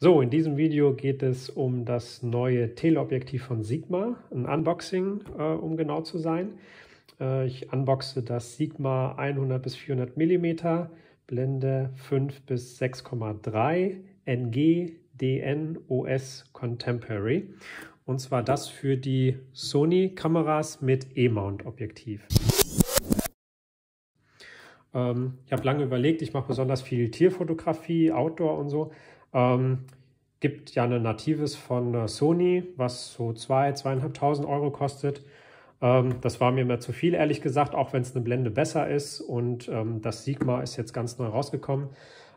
So, in diesem Video geht es um das neue Teleobjektiv von Sigma, ein Unboxing, äh, um genau zu sein. Äh, ich unboxe das Sigma 100 bis 400 mm, Blende 5 bis 6,3, NG, DN, OS Contemporary. Und zwar das für die Sony-Kameras mit E-Mount-Objektiv. Ähm, ich habe lange überlegt, ich mache besonders viel Tierfotografie, Outdoor und so. Ähm, gibt ja ein natives von äh, Sony, was so 2.000, 2.500 Euro kostet. Ähm, das war mir immer zu viel, ehrlich gesagt, auch wenn es eine Blende besser ist. Und ähm, das Sigma ist jetzt ganz neu rausgekommen,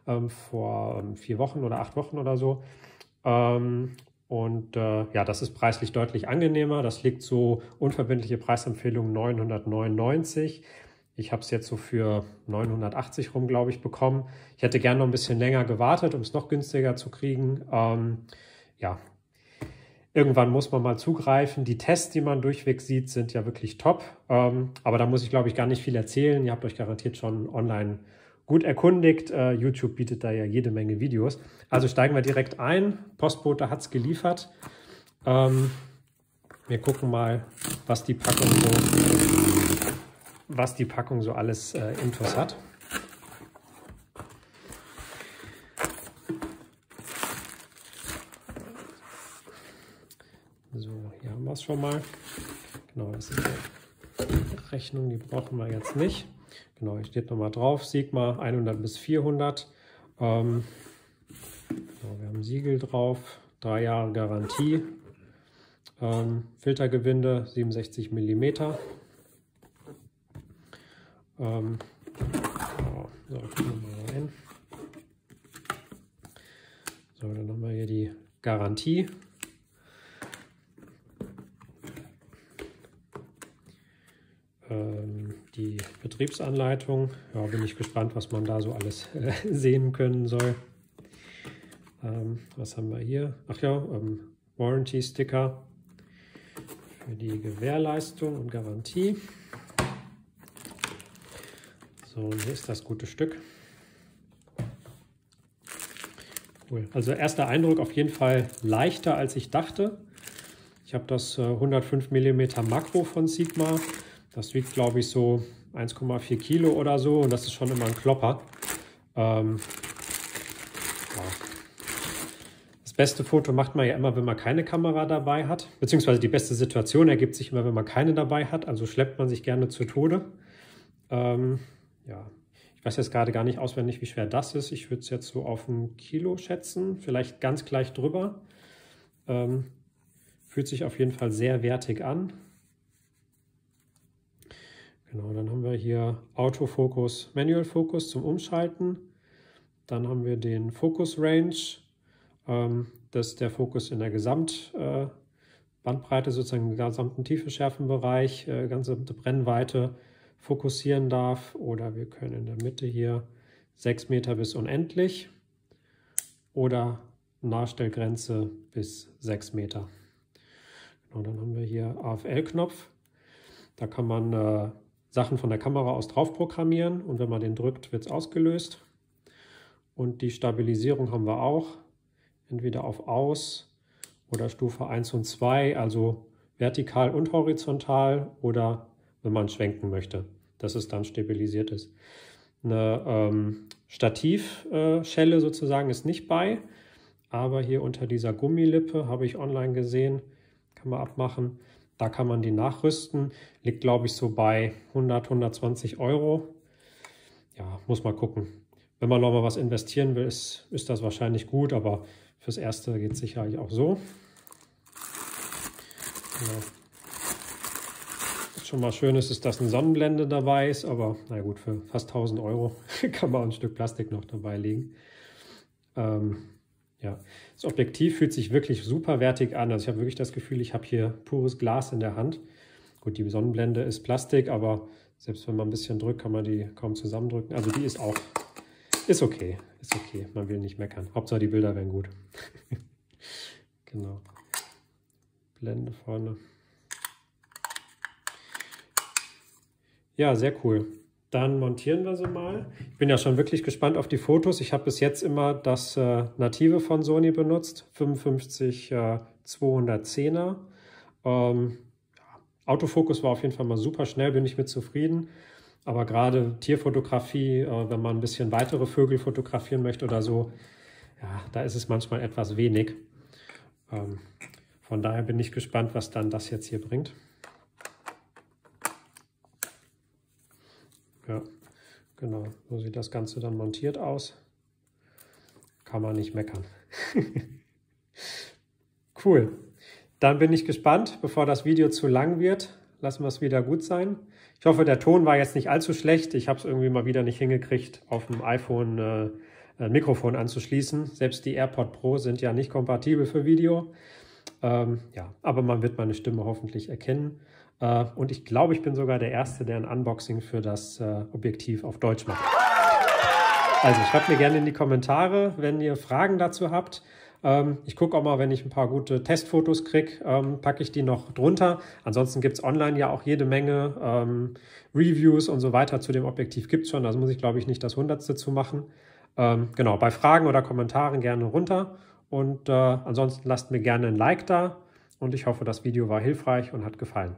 ähm, vor ähm, vier Wochen oder acht Wochen oder so. Ähm, und äh, ja, das ist preislich deutlich angenehmer. Das liegt so unverbindliche Preisempfehlung 999. Ich habe es jetzt so für 980 rum, glaube ich, bekommen. Ich hätte gerne noch ein bisschen länger gewartet, um es noch günstiger zu kriegen. Ähm, ja, irgendwann muss man mal zugreifen. Die Tests, die man durchweg sieht, sind ja wirklich top. Ähm, aber da muss ich, glaube ich, gar nicht viel erzählen. Ihr habt euch garantiert schon online gut erkundigt. Äh, YouTube bietet da ja jede Menge Videos. Also steigen wir direkt ein. Postbote hat es geliefert. Ähm, wir gucken mal, was die Packung so was die Packung so alles äh, Infos hat. So, hier haben wir es schon mal. Genau, das ist die Rechnung, die brauchen wir jetzt nicht. Genau, hier steht nochmal drauf, Sigma 100 bis 400. Ähm, genau, wir haben Siegel drauf, drei Jahre Garantie. Ähm, Filtergewinde 67 Millimeter. Ähm, so, gucken wir mal rein. So, dann haben wir hier die Garantie. Ähm, die Betriebsanleitung. Ja, bin ich gespannt, was man da so alles äh, sehen können soll. Ähm, was haben wir hier? Ach ja, ähm, Warranty-Sticker für die Gewährleistung und Garantie. So, hier ist das gute Stück. Cool. Also erster Eindruck auf jeden Fall leichter, als ich dachte. Ich habe das 105 mm Makro von Sigma. Das wiegt, glaube ich, so 1,4 Kilo oder so. Und das ist schon immer ein Klopper. Ähm. Das beste Foto macht man ja immer, wenn man keine Kamera dabei hat. Beziehungsweise die beste Situation ergibt sich immer, wenn man keine dabei hat. Also schleppt man sich gerne zu Tode. Ähm, ja, ich weiß jetzt gerade gar nicht auswendig, wie schwer das ist. Ich würde es jetzt so auf ein Kilo schätzen, vielleicht ganz gleich drüber. Ähm, fühlt sich auf jeden Fall sehr wertig an. Genau, dann haben wir hier Autofokus, Manual Focus zum Umschalten. Dann haben wir den Focus Range. Ähm, das ist der Fokus in der Gesamtbandbreite, äh, sozusagen im gesamten Tiefenschärfenbereich, äh, ganze Brennweite fokussieren darf. Oder wir können in der Mitte hier 6 Meter bis unendlich oder Nachstellgrenze bis 6 Meter. Genau, dann haben wir hier AFL-Knopf. Da kann man äh, Sachen von der Kamera aus drauf programmieren und wenn man den drückt, wird es ausgelöst. Und die Stabilisierung haben wir auch, entweder auf Aus oder Stufe 1 und 2, also vertikal und horizontal oder wenn man schwenken möchte, dass es dann stabilisiert ist. Eine ähm, Stativschelle äh, sozusagen ist nicht bei, aber hier unter dieser Gummilippe habe ich online gesehen, kann man abmachen. Da kann man die nachrüsten. Liegt, glaube ich, so bei 100, 120 Euro. Ja, muss man gucken. Wenn man noch mal was investieren will, ist, ist das wahrscheinlich gut, aber fürs Erste geht es sicherlich auch so. Genau schon mal schön ist, ist, dass eine Sonnenblende dabei ist, aber na gut, für fast 1000 Euro kann man ein Stück Plastik noch dabei legen. Ähm, ja, das Objektiv fühlt sich wirklich super wertig an. Also ich habe wirklich das Gefühl, ich habe hier pures Glas in der Hand. Gut, die Sonnenblende ist Plastik, aber selbst wenn man ein bisschen drückt, kann man die kaum zusammendrücken. Also die ist auch, ist okay, ist okay. Man will nicht meckern. Hauptsache die Bilder werden gut. genau. Blende vorne. Ja, sehr cool. Dann montieren wir sie mal. Ich bin ja schon wirklich gespannt auf die Fotos. Ich habe bis jetzt immer das äh, Native von Sony benutzt, 55 äh, 210er. Ähm, Autofokus war auf jeden Fall mal super schnell, bin ich mit zufrieden. Aber gerade Tierfotografie, äh, wenn man ein bisschen weitere Vögel fotografieren möchte oder so, ja, da ist es manchmal etwas wenig. Ähm, von daher bin ich gespannt, was dann das jetzt hier bringt. Ja, genau. So sieht das Ganze dann montiert aus. Kann man nicht meckern. cool. Dann bin ich gespannt, bevor das Video zu lang wird. Lassen wir es wieder gut sein. Ich hoffe, der Ton war jetzt nicht allzu schlecht. Ich habe es irgendwie mal wieder nicht hingekriegt, auf dem iPhone äh, ein Mikrofon anzuschließen. Selbst die AirPod Pro sind ja nicht kompatibel für Video. Ähm, ja, aber man wird meine Stimme hoffentlich erkennen. Äh, und ich glaube, ich bin sogar der Erste, der ein Unboxing für das äh, Objektiv auf Deutsch macht. Also schreibt mir gerne in die Kommentare, wenn ihr Fragen dazu habt. Ähm, ich gucke auch mal, wenn ich ein paar gute Testfotos kriege, ähm, packe ich die noch drunter. Ansonsten gibt es online ja auch jede Menge ähm, Reviews und so weiter zu dem Objektiv gibt es schon. Also muss ich, glaube ich, nicht das Hundertste zu machen. Genau, bei Fragen oder Kommentaren gerne runter. Und äh, ansonsten lasst mir gerne ein Like da. Und ich hoffe, das Video war hilfreich und hat gefallen.